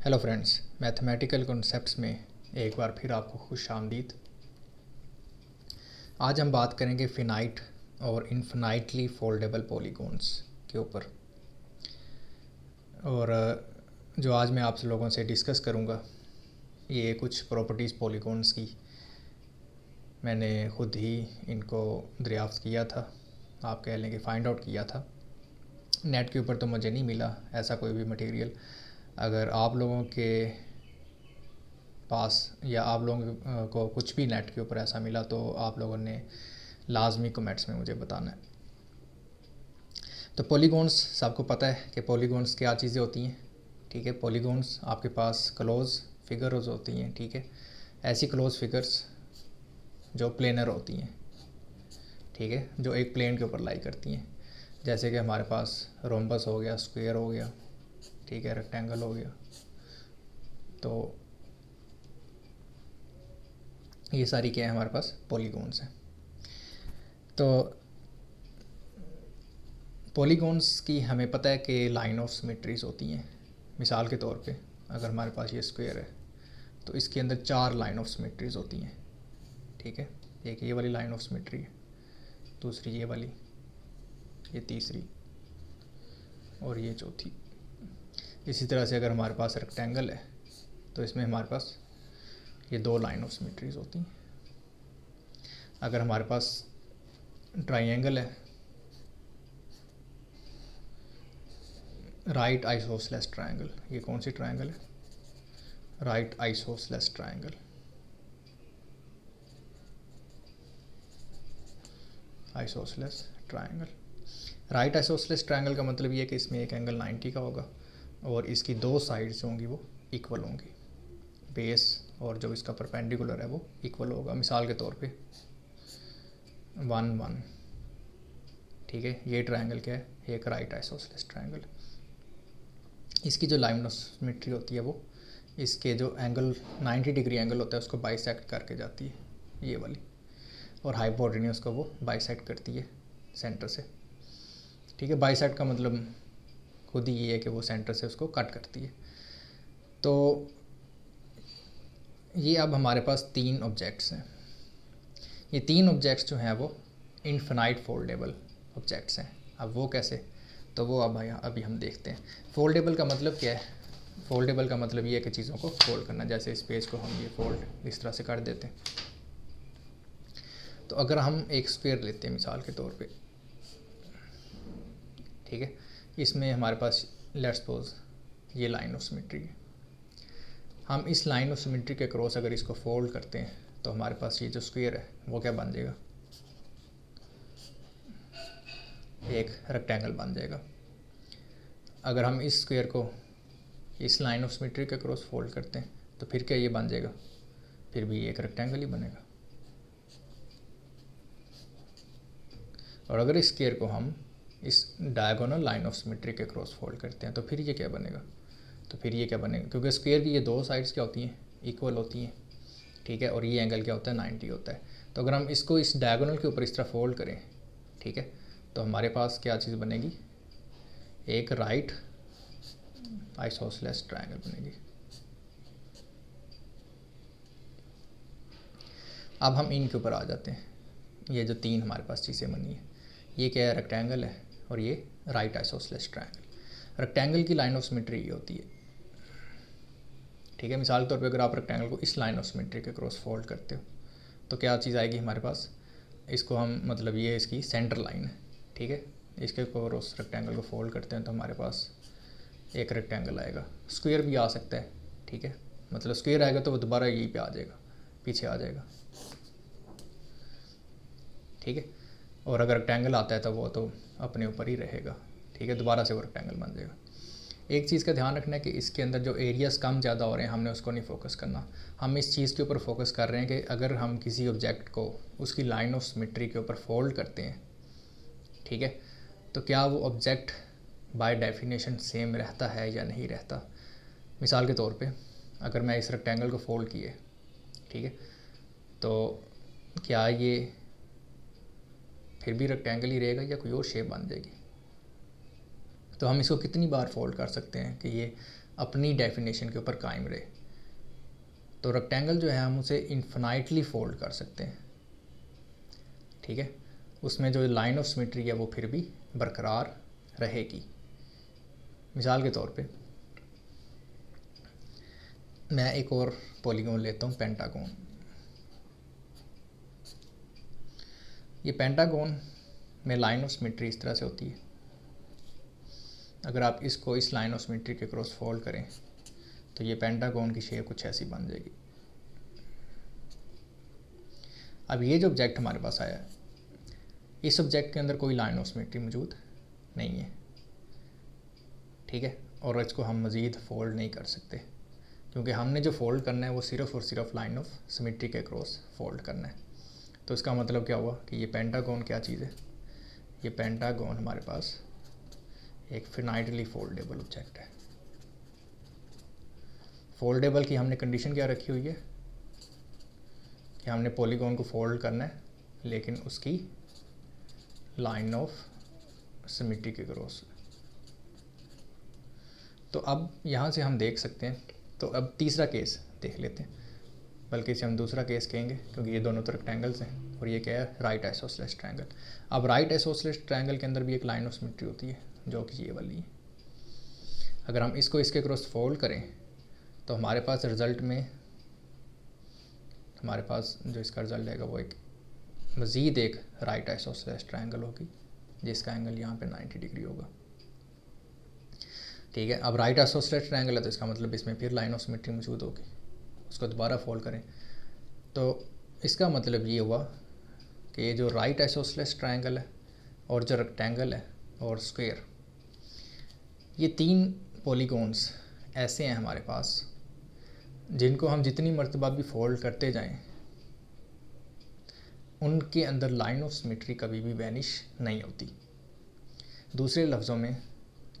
Hello friends mathematical concepts में एक बार फिर आपको खुश आमदीद। आज हम बात करेंगे फिनाइट और इनफिनाइटली फोल्डेबल पॉलीगॉन्स के ऊपर। और जो आज मैं आप लोगों से डिस्कस करूँगा, ये कुछ प्रॉपर्टीज़ पॉलीगॉन्स की। मैंने ख़ुद ही इनको दरियाफ्त किया था, आप कह लें कि फ़ाइंड आउट किया था। नेट के ऊपर तो मुझे नहीं मिला ऐसा कोई भी मटेरियल अगर आप लोगों के पास या आप लोगों को कुछ भी नेट के ऊपर ऐसा मिला तो आप लोगों ने लाजमी कमेंट्स में मुझे बताना है। तो पॉलीगॉन्स, सबको पता है कि पॉलीगॉन्स क्या चीज़ें होती हैं, ठीक है? पॉलीगॉन्स आपके पास क्लोज फिगर्स होती हैं, ठीक है? ऐसी क्लोज फिगर्स जो प्लेनर होती हैं, ठीक है? जो एक प्लेन के ऊपर लाई करती हैं। जैसे कि हमारे पास रोम्बस हो गया, स्क्वायर हो गया ठीक है रेक्टेंगल हो गया। तो ये सारी क्या है हमारे पास? पॉलीगॉन्स हैं। तो पॉलीगॉन्स की हमें पता है कि लाइन ऑफ़ सिमेट्रीज होती हैं, मिसाल के तौर पे, अगर हमारे पास ये स्क्वायर है तो इसके अंदर चार लाइन ऑफ़ सिमेट्रीज होती हैं। ठीक है? एक ये वाली लाइन ऑफ़ सिमेट्री है, दूसरी ये वाली, ये तीसरी, और ये चौथी। इसी तरह से अगर हमारे पास रेक्टेंगल है तो इसमें हमारे पास ये दो लाइन ऑफ़ सिमेट्रीज होती हैं। अगर हमारे पास ट्राइंगल है राइट आइसोसलेस ट्राइंगल ये कौन सी ट्राइंगल है? Right isosceles triangle isosceles triangle right isosceles triangle का मतलब ये कि इसमें एक एंगल 90 का होगा। और इसकी दो साइड्स होंगी वो इक्वल होंगी। बेस और जो इसका परपेंडिकुलर है वो इक्वल होगा, मिसाल के तौर पे। वन वन ठीक है, ये ट्रायंगल क्या है? एक राइट आइसोसलेस ट्रायंगल इसकी जो लाइन ऑफ़ सिमेट्री होती है वो, इसके जो एंगल 90 डिग्री एंगल होता है, उसको बाइसेक्ट करके जाती है, ये वाली। और हाइपोटेनियस को वो बाइसेक्ट करती है सेंटर से। ठीक है बाइसेक्ट का मतलब खुद ही ये है कि वो सेंटर से उसको कट करती है। तो ये अब हमारे पास तीन ऑब्जेक्ट्स हैं। ये तीन ऑब्जेक्ट्स जो हैं वो इनफिनाइट फोल्डेबल ऑब्जेक्ट्स हैं। अब वो कैसे? तो वो अब अभी हम देखते हैं। फोल्डेबल का मतलब क्या है? फोल्डेबल का मतलब ये है कि चीज़ों को फोल्ड करना, जैसे इस पेज को हम ये फोल्ड इस तरह से कर देते हैं। तो अगर हम एक स्पेयर लेते हैं मिसाल के तौर पे, ठीक है? इसमें हमारे पास लेट्स सपोज़ ये लाइन ऑफ़ सिमेट्री है। हम इस लाइन ऑफ़ सिमेट्री के क्रॉस अगर इसको फोल्ड करते हैं तो हमारे पास ये जो स्क्वेयर है, वो क्या बन जाएगा? एक रेक्टेंगल बन जाएगा। अगर हम इस स्क्वेयर को इस लाइन ऑफ़ सिमेट्री के क्रॉस फोल्ड करते हैं तो फिर क्या ये बन जाएगा? फिर भी एक रेक्टेंगल ही बनेगा। और अगर इस स्केयर को हम इस डायगोनल लाइन ऑफ़ सिमेट्री के क्रॉस फोल्ड करते हैं तो फिर ये क्या बनेगा? तो फिर ये क्या बनेगा? क्योंकि स्क्वेयर की ये दो साइड्स क्या होती हैं? इक्वल होती हैं, ठीक है? और ये एंगल क्या होता है? नाइन्टी होता है। तो अगर हम इसको इस डायगोनल के ऊपर इस तरह फोल्ड करें, ठीक है? तो हमारे पास क्या चीज़ बनेगी? एक राइट आइसोसलेस ट्रायंगल बनेगी। अब हम इनके ऊपर आ जाते हैं। ये जो तीन हमारे पास चीज़ें बनी है, ये क्या है? रेक्टेंगल है। और ये राइट आइसोसलेस ट्रायंगल रेक्टेंगल की लाइन ऑफ़ सिमेट्री ये होती है। ठीक है, मिसाल के तौर पे अगर आप रेक्टेंगल को इस लाइन ऑफ़ सिमेट्री के क्रॉस फोल्ड करते हो तो क्या चीज़ आएगी हमारे पास? इसको हम मतलब ये इसकी सेंटर लाइन है। ठीक है, इसके क्रॉस रेक्टेंगल को फोल्ड करते हैं तो हमारे पास एक रेक्टेंगल आएगा। स्क्वेयर भी आ सकता है। ठीक है मतलब स्क्वेयर आएगा तो वो दोबारा यहीं पे आ जाएगा, पीछे आ जाएगा। ठीक है और अगर रेक्टेंगल आता है तो वो तो अपने ऊपर ही रहेगा। ठीक है? दोबारा से वो रेक्टेंगल बन जाएगा। एक चीज़ का ध्यान रखना है कि इसके अंदर जो एरियाज़ कम ज़्यादा हो रहे हैं, हमने उसको नहीं फोकस करना। हम इस चीज़ के ऊपर फोकस कर रहे हैं कि अगर हम किसी ऑब्जेक्ट को उसकी लाइन ऑफ़ सिमेट्री के ऊपर फोल्ड करते हैं, ठीक है? तो क्या वो ऑब्जेक्ट बाय डेफिनेशन सेम रहता है या नहीं रहता? मिसाल के तौर पे, अगर मैं इस रेक्टेंगल को फोल्ड किए, ठीक है? तो क्या ये फिर भी रेक्टेंगल ही रहेगा या कोई और शेप बन जाएगी तो हम इसको कितनी बार फोल्ड कर सकते हैं कि ये अपनी डेफिनेशन के ऊपर कायम रहे? तो रेक्टेंगल जो है, हम उसे इन्फिनाइटली फोल्ड कर सकते हैं। ठीक है? उसमें जो लाइन ऑफ़ सिमेट्री है, वो फिर भी बरकरार रहेगी। मिसाल के तौर पे, मैं एक और पॉलीगोन लेता हूँ पेंटागोन ये पेंटागोन में लाइन ऑफ़ सिमेट्री इस तरह से होती है। अगर आप इसको इस लाइन ऑफ़ सिमेट्री के क्रॉस फोल्ड करें तो ये पेंटागोन की शेप कुछ ऐसी बन जाएगी। अब ये जो ऑब्जेक्ट हमारे पास आया है इस ऑब्जेक्ट के अंदर कोई लाइन ऑफ़ सिमेट्री मौजूद नहीं है। ठीक है? और इसको हम मज़ीद फोल्ड नहीं कर सकते, क्योंकि हमने जो फोल्ड करना है, वो सिर्फ़ और सिर्फ़ लाइन ऑफ़ सिमेट्री के क्रॉस फोल्ड करना है। तो इसका मतलब क्या हुआ कि ये पेंटागोन क्या चीज़ है? ये पेंटागोन हमारे पास एक फिनाइटली फोल्डेबल ऑब्जेक्ट है। फोल्डेबल की हमने कंडीशन क्या रखी हुई है? कि हमने पॉलीगोन को फोल्ड करना है, लेकिन उसकी लाइन ऑफ़ सिमिट्री के क्रॉस तो अब यहाँ से हम देख सकते हैं। तो अब तीसरा केस देख लेते हैं। बल्कि इसे हम दूसरा केस कहेंगे, क्योंकि ये दोनों तो रेक्टेंगल्स हैं, और ये क्या है? राइट एसोसलेस ट्रायंगल अब राइट एसोसलेस ट्रायंगल के अंदर भी एक लाइन ऑफ़ सिमेट्री होती है, जो कि ये वाली अगर हम इसको इसके क्रॉस फोल्ड करें तो हमारे पास रिज़ल्ट में, हमारे पास जो इसका रिज़ल्ट आएगा, वो एक मज़ीद एक राइट एसोसलेस ट्रायंगल होगी, जिसका एंगल यहाँ पे 90 डिग्री होगा। ठीक है? अब राइट एसोसलेस ट्रायंगल है तो इसका मतलब इसमें फिर लाइन ऑफ़ सिमेट्री मौजूद होगी। उसको दोबारा फोल्ड करें। तो इसका मतलब ये हुआ कि ये जो राइट एसोसलेस ट्रायंगल है और जो रेक्टेंगल है और स्क्वेयर ये तीन पॉलीगोन्स ऐसे हैं हमारे पास, जिनको हम जितनी मरतबा भी फोल्ड करते जाएँ, उनके अंदर लाइन ऑफ़ सिमेट्री कभी भी वैनिश नहीं होती। दूसरे लफ्ज़ों में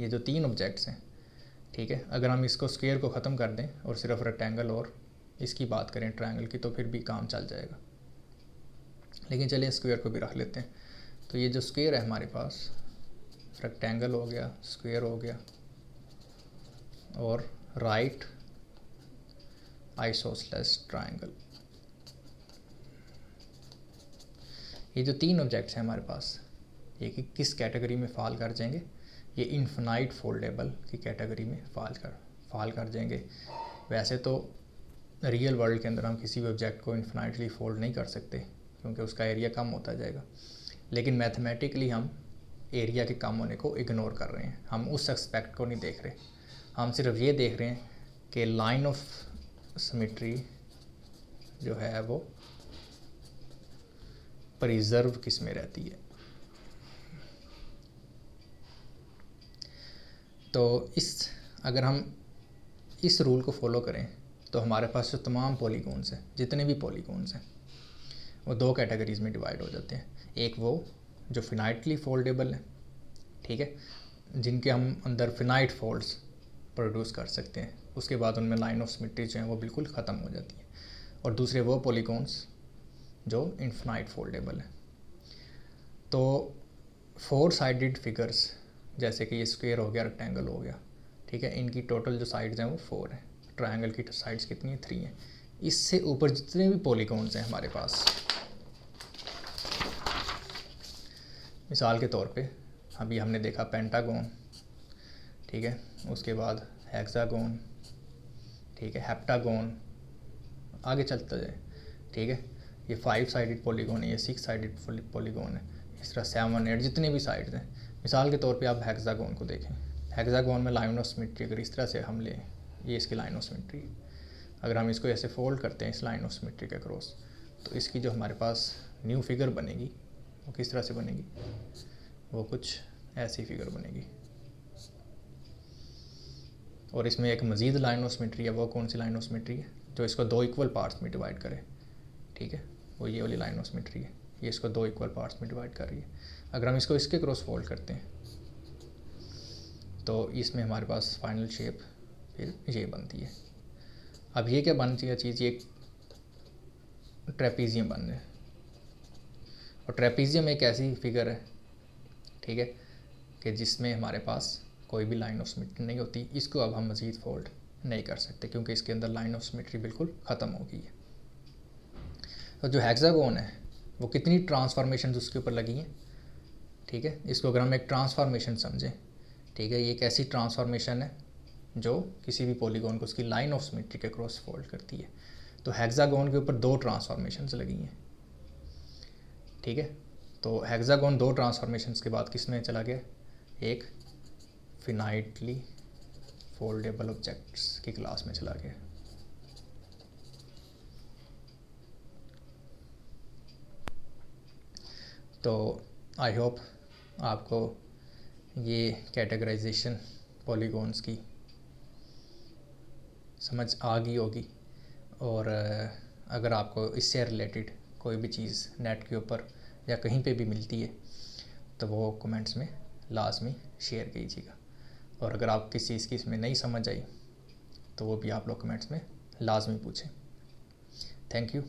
ये जो तीन ऑब्जेक्ट्स हैं, ठीक है, अगर हम इसको स्क्वेयर को ख़त्म कर दें और सिर्फ़ रेक्टेंगल और इसकी बात करें ट्रायंगल की तो फिर भी काम चल जाएगा। लेकिन चलिए स्क्वेयर को भी रख लेते हैं। तो ये जो स्क्वेयर है हमारे पास रेक्टेंगल हो गया स्क्वेयर हो गया, और राइट आइसोसलेस ट्रायंगल ये जो तीन ऑब्जेक्ट्स हैं हमारे पास, ये कि किस कैटेगरी में फॉल कर जाएँगे? ये इन्फिनाइट फोल्डेबल की कैटेगरी में फॉल कर फॉल कर जाएँगे। वैसे तो रियल वर्ल्ड के अंदर हम किसी भी ऑब्जेक्ट को इन्फिनाइटली फोल्ड नहीं कर सकते, क्योंकि उसका एरिया कम होता जाएगा। लेकिन मैथमेटिकली हम एरिया के कम होने को इग्नोर कर रहे हैं। हम उस एक्सपेक्ट को नहीं देख रहे। हम सिर्फ़ ये देख रहे हैं कि लाइन ऑफ़ सिमेट्री जो है वो प्रिजर्व किसमें रहती है। तो इस, अगर हम इस रूल को फॉलो करें तो हमारे पास जो तमाम पॉलीगोन्स हैं, जितने भी पॉलीगोन्स हैं, वो दो कैटेगरीज़ में डिवाइड हो जाते हैं। एक वो जो फिनाइटली फोल्डेबल है, ठीक है, जिनके हम अंदर फिनाइट फोल्ड्स प्रोड्यूस कर सकते हैं। उसके बाद उनमें लाइन ऑफ़ सिमेट्री जो है, वो बिल्कुल ख़त्म हो जाती है। और दूसरे वो पॉलीगोन्स जो इन्फिनाइट फोल्डेबल है। तो फोर साइडेड फिगर्स जैसे कि ये स्क्वेयर हो गया रेक्टेंगल हो गया, ठीक है, इनकी टोटल जो साइड्स हैं, वो फोर है। ट्रायंगल की साइड्स कितनी है? थ्री हैं। इससे ऊपर जितने भी पॉलीगॉन्स हैं हमारे पास, मिसाल के तौर पे, अभी हमने देखा पेंटागोन ठीक है? उसके बाद हेक्सागोन ठीक है? हेप्टागोन आगे चलता जाए, ठीक है? ये फाइव साइडेड पॉलीगोन है, ये सिक्स साइडेड पॉलीगोन है। इस तरह सेवन एट जितने भी साइड्स हैं। मिसाल के तौर पे आप हेक्सागोन को देखें। हेक्सागोन में लाइन ऑफ़ सिमेट्री अगर इस तरह से हम लें ये इसकी लाइन ऑफ़ सिमेट्री अगर हम इसको ऐसे फोल्ड करते हैं, इस लाइन ऑफ़ सिमेट्री के क्रॉस तो इसकी जो हमारे पास न्यू फिगर बनेगी, वो किस तरह से बनेगी? वो कुछ ऐसी फिगर बनेगी। और इसमें एक मज़ीद लाइन ऑफ़ सिमेट्री है, वो कौन सी लाइन ऑफ़ सिमेट्री है? जो इसको दो इक्वल पार्ट्स में डिवाइड करे। ठीक है? वो ये वाली लाइन ऑफ़ सिमेट्री है। ये इसको दो इक्वल पार्ट्स में डिवाइड कर रही है। अगर हम इसको इसके क्रॉस फोल्ड करते हैं तो इसमें हमारे पास फाइनल शेप फिर ये बनती है। अब ये क्या बनती है चीज़? ये ट्रेपीजियम बन है और ट्रेपीजियम एक ऐसी फिगर है, ठीक है, कि जिसमें हमारे पास कोई भी लाइन ऑफ़ सिमेट्री नहीं होती। इसको अब हम मज़ीद फोल्ड नहीं कर सकते, क्योंकि इसके अंदर लाइन ऑफ़ सिमेट्री बिल्कुल ख़त्म हो गई है। तो जो हेक्सागोन है, वो कितनी ट्रांसफॉर्मेशन उसके ऊपर लगी हैं, ठीक है? इसको अगर हम एक ट्रांसफॉर्मेशन समझें, ठीक है, ये एक ऐसी ट्रांसफॉर्मेशन है जो किसी भी पॉलीगोन को उसकी लाइन ऑफ़ सिमेट्री के क्रॉस फोल्ड करती है। तो हेक्सागोन के ऊपर दो ट्रांसफॉर्मेशन लगी हैं। ठीक है? तो हेक्सागोन दो ट्रांसफॉर्मेशन के बाद किसमें चला गया? एक फिनाइटली फोल्डेबल ऑब्जेक्ट्स की क्लास में चला गया। तो आई होप आपको ये कैटेगराइजेशन पॉलीगॉन्स की समझ आ गई होगी। और अगर आपको इससे रिलेटेड कोई भी चीज़ नेट के ऊपर या कहीं पे भी मिलती है तो वो कमेंट्स में लाजमी शेयर कीजिएगा। और अगर आप किसी चीज़ की इसमें नहीं समझ आई तो वो भी आप लोग कमेंट्स में लाजमी पूछें। Thank you